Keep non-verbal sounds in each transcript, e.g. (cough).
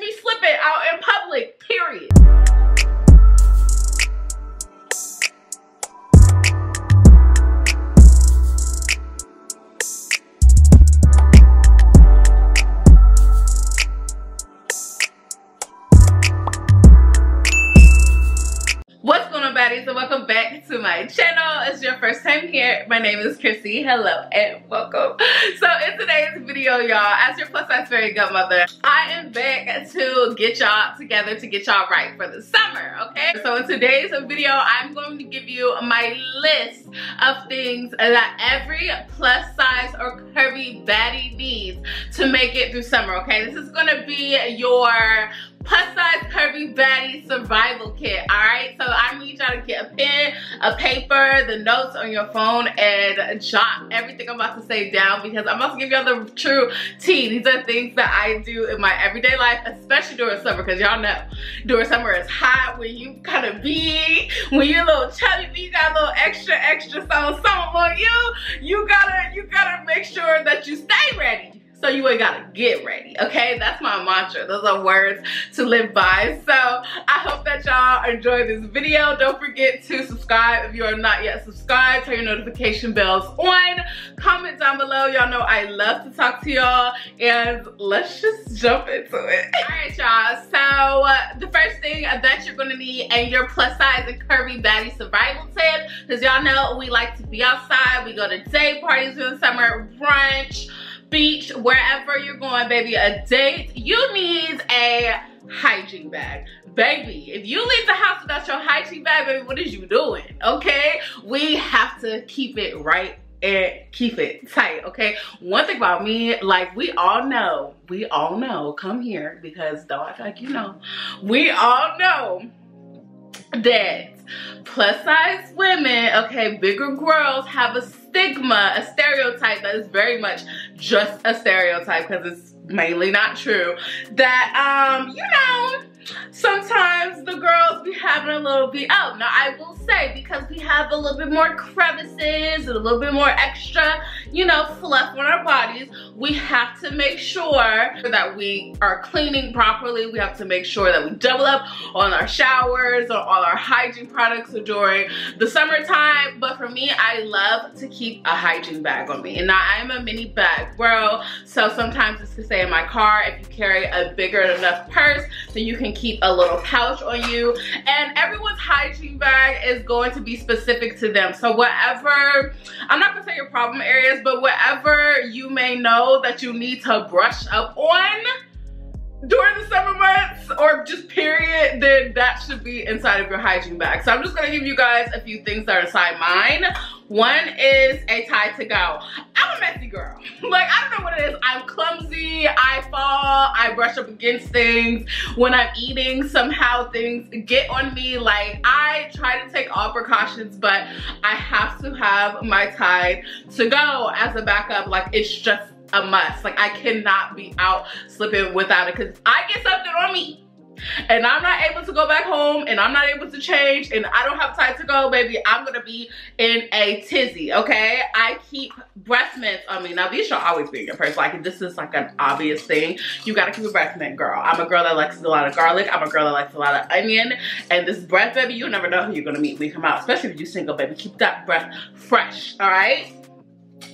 me it out in name is Chrissy. Hello and welcome. So in today's video, y'all, as your plus size fairy godmother, I am back to get y'all together to get y'all right for the summer, okay? So in today's video, I'm going to give you my list of things that every plus size or curvy baddie needs to make it through summer, okay? This is gonna be your plus size curvy baddie survival kit all right? So i need y'all to get a pen a paper the notes on your phone and jot everything i'm about to say down because i'm about to give y'all the true tea. These are things that i do in my everyday life especially during summer because y'all know during summer it's hot when you kind of big when you're a little chubby you got a little extra extra something something on you you gotta you gotta make sure that you stay ready so you ain't gotta get ready, okay? That's my mantra. Those are words to live by. So I hope that y'all enjoy this video. Don't forget to subscribe if you are not yet subscribed. Turn your notification bells on. Comment down below. Y'all know I love to talk to y'all. And let's just jump into it. (laughs) All right, y'all. So uh, the first thing that you're gonna need and your plus size and curvy baddie survival tip, because y'all know we like to be outside. We go to day parties in the summer, brunch, beach, wherever you're going, baby, a date, you need a hygiene bag. Baby, if you leave the house without your hygiene bag, baby, what is you doing? Okay? We have to keep it right and keep it tight, okay? One thing about me, like we all know, we all know, come here because don't act like you know. We all know that plus size women, okay, bigger girls have a stigma, a stereotype that is very much just a stereotype because it's mainly not true. That, um, you know, sometimes the girls be having a little bit, oh, now I will say, because we have a little bit more crevices and a little bit more extra, you know, fluff on our bodies, we have to make sure that we are cleaning properly. We have to make sure that we double up on our showers or all our hygiene products during the summertime. But for me, I love to keep a hygiene bag on me. And now I'm a mini bag bro, so sometimes it's to stay in my car. If you carry a bigger enough purse, then you can keep a little pouch on you. And everyone's hygiene bag is going to be specific to them. So whatever, I'm not gonna your problem areas, but whatever you may know that you need to brush up on, during the summer months or just period, then that should be inside of your hygiene bag. So I'm just gonna give you guys a few things that are inside mine. One is a tie to go. I'm a messy girl. (laughs) like, I don't know what it is. I'm clumsy, I fall, I brush up against things. When I'm eating, somehow things get on me. Like, I try to take all precautions, but I have to have my tie to go as a backup. Like, it's just a must. Like I cannot be out slipping without it because I get something on me and I'm not able to go back home and I'm not able to change and I don't have time to go, baby, I'm gonna be in a tizzy, okay? I keep breath mints on me. Now, these should always be in your purse. Like, this is like an obvious thing. You gotta keep a breath mint, girl. I'm a girl that likes a lot of garlic. I'm a girl that likes a lot of onion. And this breath, baby, you never know who you're gonna meet when you come out, especially if you're single, baby. Keep that breath fresh, all right?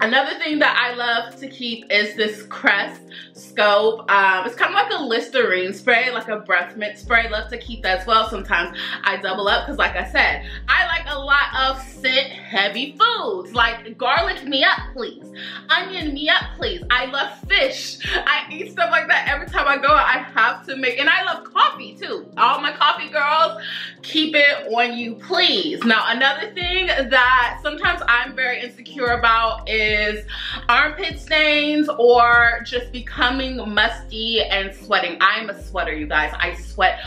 Another thing that I love to keep is this Crest Scope. Um, it's kind of like a Listerine spray, like a breath mint spray. Love to keep that as well. Sometimes I double up because like I said, I like a lot of scent heavy foods. Like garlic me up, please. Onion me up, please. I love fish. I eat stuff like that every time I go out. I have to make, and I love coffee too. All my coffee girls, keep it on you, please. Now, another thing that sometimes I'm very insecure about is armpit stains or just becoming musty and sweating. I'm a sweater, you guys. I sweat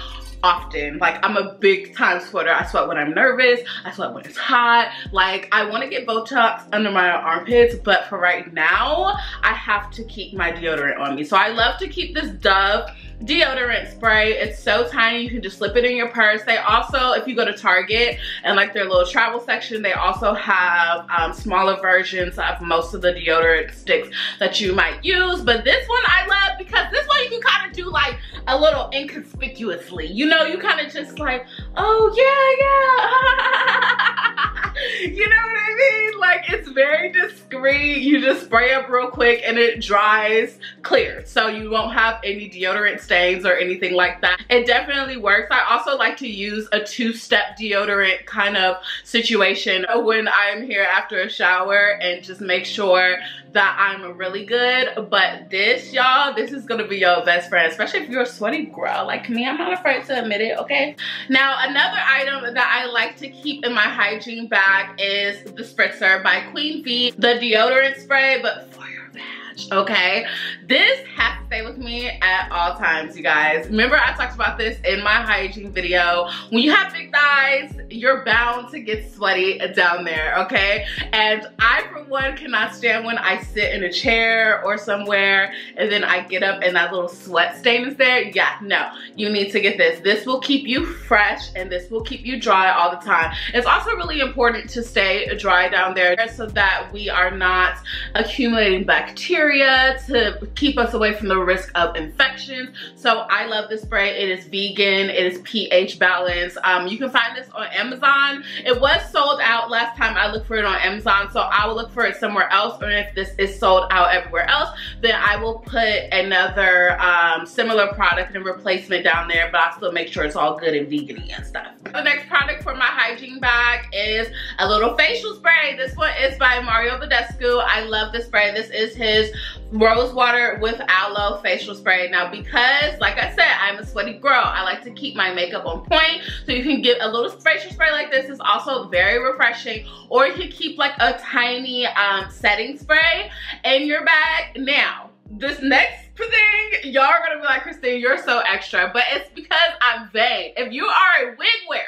often. Like I'm a big time sweater. I sweat when I'm nervous. I sweat when it's hot. Like I want to get Botox under my armpits, but for right now, I have to keep my deodorant on me. So I love to keep this Dove deodorant spray. It's so tiny, you can just slip it in your purse. They also, if you go to Target and like their little travel section, they also have um, smaller versions of most of the deodorant sticks that you might use. But this one I love because this one you can kind of do like a little inconspicuously. You know, you kind of just like, oh yeah, yeah. (laughs) you know what I mean? Like it's very discreet. You just spray up real quick and it dries clear. So you won't have any deodorant stains or anything like that. It definitely works. I also like to use a two-step deodorant kind of situation when I'm here after a shower and just make sure that I'm really good. But this, y'all, this is gonna be your best friend, especially if you're a sweaty girl like me. I'm not afraid to admit it, okay? Now, another item that I like to keep in my hygiene bag is the Spritzer by Queen V, the deodorant spray, but okay? This has to stay with me at all times, you guys. Remember I talked about this in my hygiene video. When you have big thighs, you're bound to get sweaty down there, okay? And I, for one, cannot stand when I sit in a chair or somewhere and then I get up and that little sweat stain is there. Yeah, no, you need to get this. This will keep you fresh and this will keep you dry all the time. It's also really important to stay dry down there so that we are not accumulating bacteria to keep us away from the risk of infections. So I love this spray. It is vegan. It is pH balanced. Um, you can find this on Amazon. It was sold out last time I looked for it on Amazon. So I will look for it somewhere else. Or if this is sold out everywhere else, then I will put another um, similar product and replacement down there. But I'll still make sure it's all good and vegan and stuff. The next product for my hygiene bag is a little facial spray. This one is by Mario Badescu. I love this spray. This is his rose water with aloe facial spray. Now because, like I said, I'm a sweaty girl, I like to keep my makeup on point. So you can get a little facial spray like this. It's also very refreshing. Or you can keep like a tiny um, setting spray in your bag. Now, this next thing, y'all are gonna be like, Christine, you're so extra. But it's because I'm vain. If you are a wig wearer,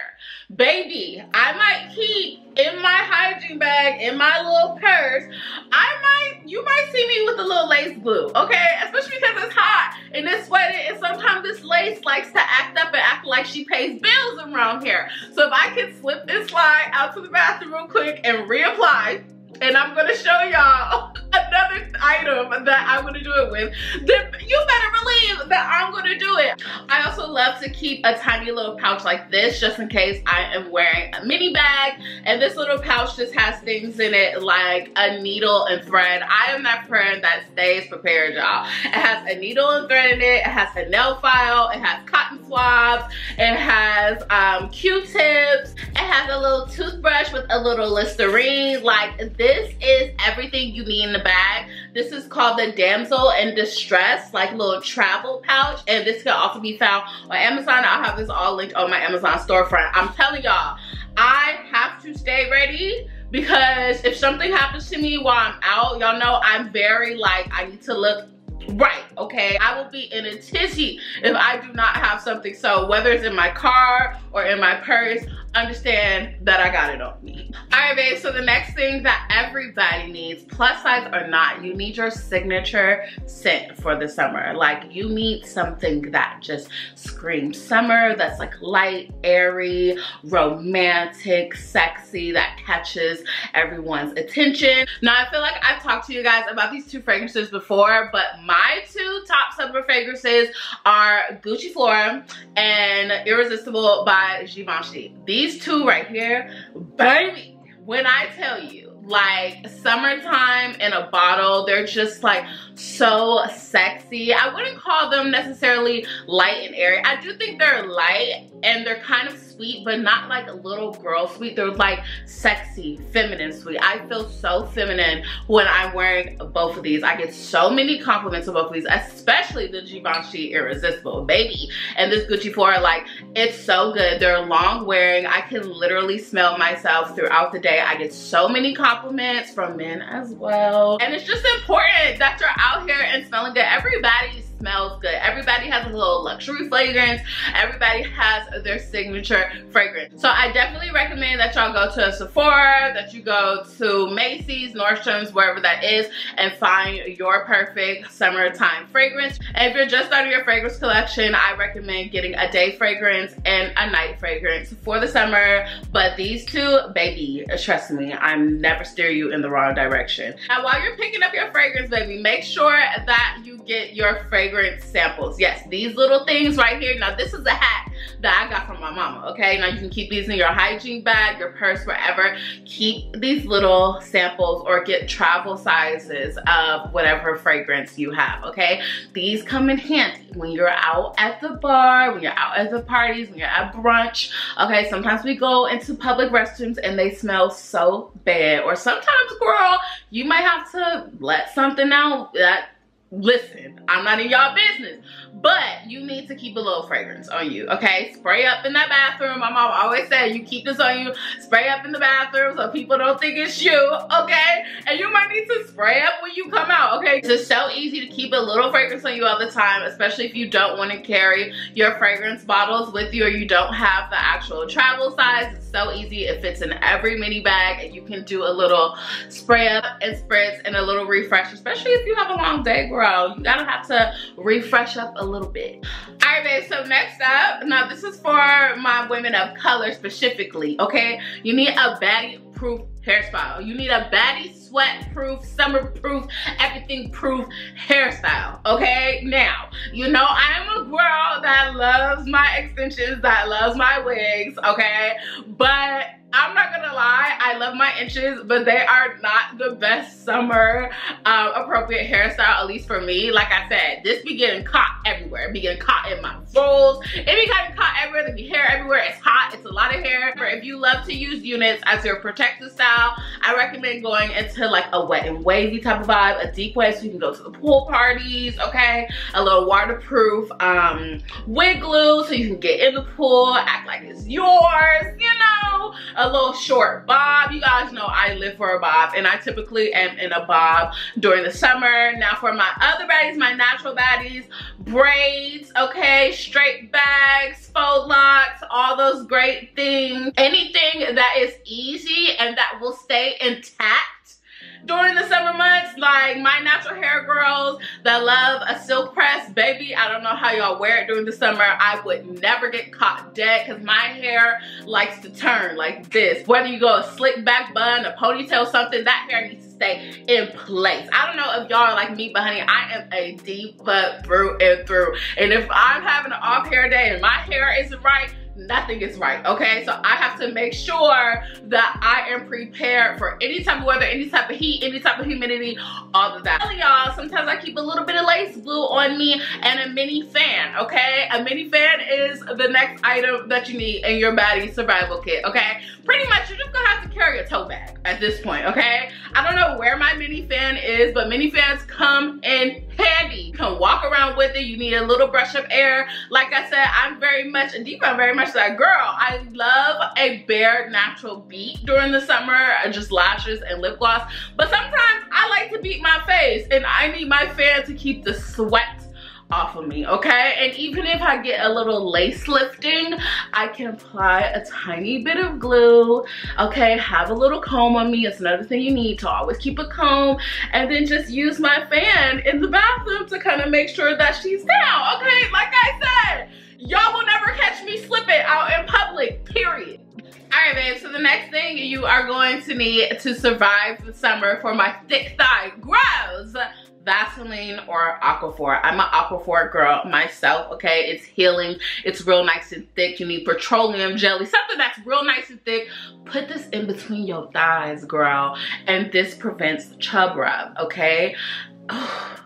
baby, I might keep in my hygiene bag, in my little purse, I might, you might see me with a little lace glue, okay? Especially because it's hot and it's sweaty and sometimes this lace likes to act up and act like she pays bills around here. So if I can slip and slide out to the bathroom real quick and reapply, and I'm gonna show y'all (laughs) another item that I'm gonna do it with, then you better believe that I'm gonna do it. I also love to keep a tiny little pouch like this just in case I am wearing a mini bag and this little pouch just has things in it like a needle and thread. I am that friend that stays prepared y'all. It has a needle and thread in it, it has a nail file, it has cotton swabs, it has um, Q-tips, it has a little toothbrush with a little Listerine. Like this is everything you need the bag. This is called the Damsel in Distress, like little travel pouch. And this can also be found on Amazon. I'll have this all linked on my Amazon storefront. I'm telling y'all, I have to stay ready because if something happens to me while I'm out, y'all know I'm very like, I need to look right okay i will be in a tizzy if i do not have something so whether it's in my car or in my purse understand that I got it on me. All right, babe, so the next thing that everybody needs, plus size or not, you need your signature scent for the summer. Like you need something that just screams summer, that's like light, airy, romantic, sexy, that catches everyone's attention. Now, I feel like I've talked to you guys about these two fragrances before, but my summer fragrances are Gucci Flora and Irresistible by Givenchy. These two right here, baby, when I tell you, like summertime in a bottle, they're just like so sexy. I wouldn't call them necessarily light and airy. I do think they're light and they're kind of sweet, but not like a little girl sweet. They're like sexy, feminine sweet. I feel so feminine when I'm wearing both of these. I get so many compliments of both of these, especially the Givenchy Irresistible, baby. And this Gucci Flora. like, it's so good. They're long wearing. I can literally smell myself throughout the day. I get so many compliments from men as well. And it's just important that you're out here and smelling good. Everybody's smells good. Everybody has a little luxury fragrance. Everybody has their signature fragrance. So I definitely recommend that y'all go to a Sephora, that you go to Macy's, Nordstrom's, wherever that is, and find your perfect summertime fragrance. And if you're just starting your fragrance collection, I recommend getting a day fragrance and a night fragrance for the summer. But these two, baby, trust me, I'm never steer you in the wrong direction. Now, while you're picking up your fragrance, baby, make sure that you get your fragrance samples. Yes, these little things right here. Now this is a hat that I got from my mama, okay? Now you can keep these in your hygiene bag, your purse, wherever. Keep these little samples or get travel sizes of whatever fragrance you have, okay? These come in handy when you're out at the bar, when you're out at the parties, when you're at brunch, okay? Sometimes we go into public restrooms and they smell so bad. Or sometimes, girl, you might have to let something out that listen, I'm not in y'all business, but you need to keep a little fragrance on you, okay? Spray up in that bathroom. My mom always said, you keep this on you, spray up in the bathroom so people don't think it's you, okay? And you might need to spray up when you come out, okay? It's so easy to keep a little fragrance on you all the time, especially if you don't want to carry your fragrance bottles with you or you don't have the actual travel size. It's so easy. It fits in every mini bag and you can do a little spray up and spritz and a little refresh, especially if you have a long day, girl. You gotta have to refresh up a little bit. All right, babe, so next up, now this is for my women of color specifically, okay? You need a baddie proof hairstyle. You need a baddie sweat proof, summer proof, everything proof hairstyle, okay? Now, you know I am a girl that loves my extensions, that loves my wigs, okay? But I'm not gonna lie, I love my inches, but they are not the best summer um, appropriate hairstyle, at least for me. Like I said, this be getting caught everywhere. It be getting caught in my folds. It be getting caught everywhere. There be hair everywhere. It's hot. It's a lot of hair. But If you love to use units as your protective style, I recommend going into like a wet and wavy type of vibe, a deep wave so you can go to the pool parties, okay? A little waterproof um, wig glue so you can get in the pool, act like it's yours, you know? a little short bob. You guys know I live for a bob and I typically am in a bob during the summer. Now for my other baddies, my natural baddies, braids, okay, straight bags, faux locks, all those great things. Anything that is easy and that will stay intact during the summer months like my natural hair girls that love a silk press baby i don't know how y'all wear it during the summer i would never get caught dead because my hair likes to turn like this. Whether you go a slick back bun a ponytail something that hair needs to stay in place. I don't know if y'all are like me but honey i am a deep diva through and through. And if i'm having an off hair day and my hair isn't right nothing is right, okay? So I have to make sure that I am prepared for any type of weather, any type of heat, any type of humidity, all of that. y'all, sometimes I keep a little bit of lace glue on me and a mini fan, okay? A mini fan is the next item that you need in your baddie survival kit, okay? Pretty much, you're just gonna have to carry a tote bag at this point, okay? I don't know where my mini fan is, but mini fans come in handy. You can walk around with it. You need a little brush of air. Like I said, I'm very much, and deep, I'm very much that girl. I love a bare natural beat during the summer, uh, just lashes and lip gloss. But sometimes I like to beat my face and I need my fan to keep the sweat off of me, okay? And even if I get a little lace lifting, I can apply a tiny bit of glue, okay? Have a little comb on me. It's another thing you need to always keep a comb. And then just use my fan in the bathroom to kind of make sure that she's down, okay? Like I said, y'all will never catch me slipping out in public, period. All right, babe, so the next thing you are going to need to survive the summer for my thick thigh grows Vaseline or Aquaphor. I'm an Aquaphor girl myself, okay? It's healing. It's real nice and thick. You need petroleum jelly, something that's real nice and thick. Put this in between your thighs, girl. And this prevents chub rub, okay? (sighs) Oh,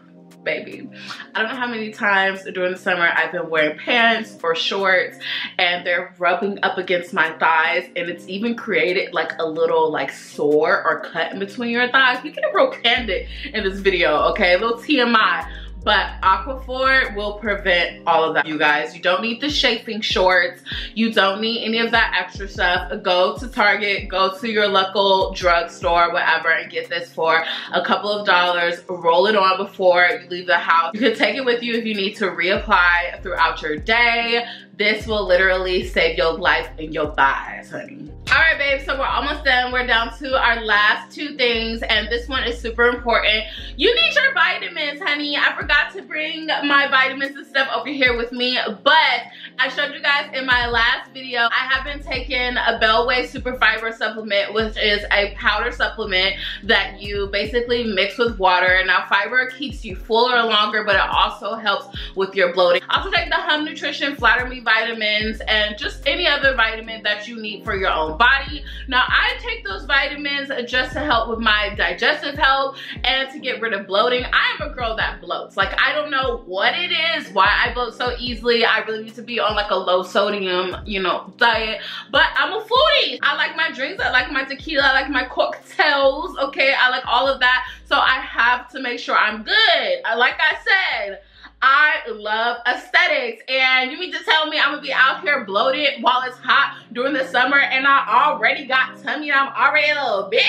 Baby. I don't know how many times during the summer I've been wearing pants or shorts and they're rubbing up against my thighs and it's even created like a little like sore or cut in between your thighs. We get real candid in this video, okay? A little TMI but Aquaphor will prevent all of that, you guys. You don't need the chafing shorts. You don't need any of that extra stuff. Go to Target, go to your local drugstore, whatever, and get this for a couple of dollars. Roll it on before you leave the house. You can take it with you if you need to reapply throughout your day this will literally save your life and your thighs, honey. All right, babe, so we're almost done. We're down to our last two things, and this one is super important. You need your vitamins, honey. I forgot to bring my vitamins and stuff over here with me, but I showed you guys in my last video, I have been taking a Bellway Super Fiber supplement, which is a powder supplement that you basically mix with water. Now, fiber keeps you fuller longer, but it also helps with your bloating. I also take the Hum Nutrition Flatter Me vitamins and just any other vitamin that you need for your own body. Now, I take those vitamins just to help with my digestive health and to get rid of bloating. I am a girl that bloats. Like, I don't know what it is, why I bloat so easily. I really need to be on like a low sodium, you know, diet. But I'm a foodie. I like my drinks. I like my tequila. I like my cocktails. Okay, I like all of that. So I have to make sure I'm good. Like I said, I love aesthetics and you mean to tell me I'm gonna be out here bloated while it's hot during the summer and I already got tummy I'm already a little bit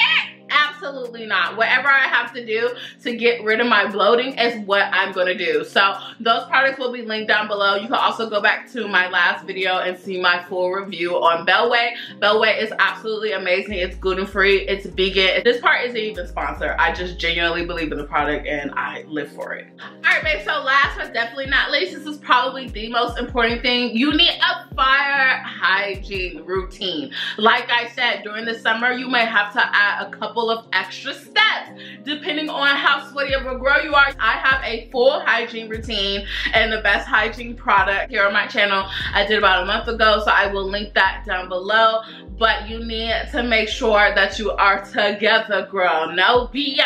Absolutely not. Whatever I have to do to get rid of my bloating is what I'm gonna do. So those products will be linked down below. You can also go back to my last video and see my full review on Bellway. Bellway is absolutely amazing. It's gluten-free, it's vegan. This part isn't even sponsored. I just genuinely believe in the product and I live for it. All right, babe, so last but definitely not least, this is probably the most important thing. You need a fire hygiene routine. Like I said, during the summer, you might have to add a couple of extra steps depending on how sweaty of a girl you are. I have a full hygiene routine and the best hygiene product here on my channel. I did about a month ago, so I will link that down below. But you need to make sure that you are together, girl. No BS.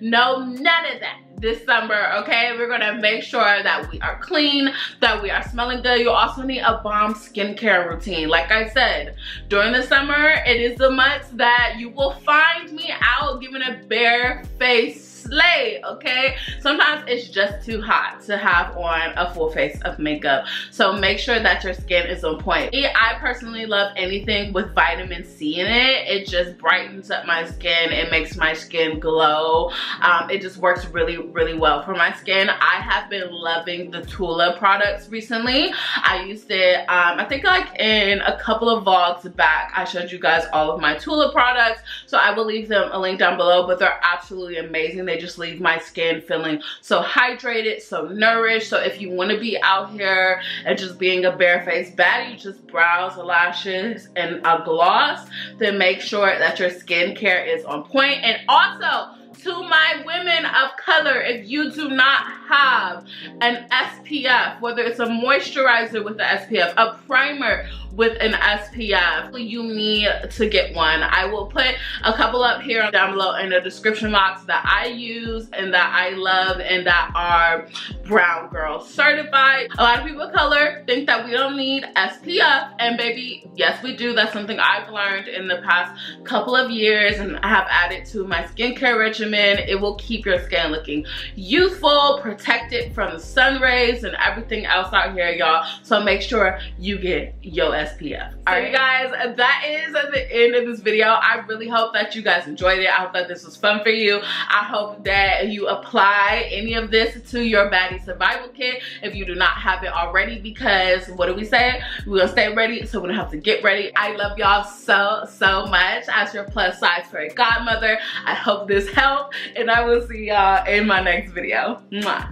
No, none of that this summer, okay? We're gonna make sure that we are clean, that we are smelling good. You also need a bomb skincare routine. Like I said, during the summer, it is the months that you will find me out giving a bare face slay, okay? Sometimes it's just too hot to have on a full face of makeup. So make sure that your skin is on point. I personally love anything with vitamin C in it. It just brightens up my skin. It makes my skin glow. Um, it just works really, really well for my skin. I have been loving the Tula products recently. I used it, um, I think like in a couple of vlogs back, I showed you guys all of my Tula products. So I will leave them a link down below, but they're absolutely amazing. They just leave my skin feeling so hydrated, so nourished. So if you want to be out here and just being a barefaced baddie, just brows, lashes, and a gloss, then make sure that your skincare is on point. And also, to my women of color, if you do not have an SPF, whether it's a moisturizer with the SPF, a primer with an SPF, you need to get one. I will put a couple up here down below in the description box that I use and that I love and that are brown girl certified. A lot of people of color think that we don't need SPF and baby, yes we do. That's something I've learned in the past couple of years and I have added to my skincare regimen. It will keep your skin looking youthful, from the sun rays and everything else out here, y'all. So make sure you get your SPF. All right, guys, that is the end of this video. I really hope that you guys enjoyed it. I hope that this was fun for you. I hope that you apply any of this to your baddie survival kit if you do not have it already because what do we say? We're gonna stay ready, so we're gonna have to get ready. I love y'all so, so much as your plus size fairy godmother. I hope this helped and I will see y'all in my next video. Mwah.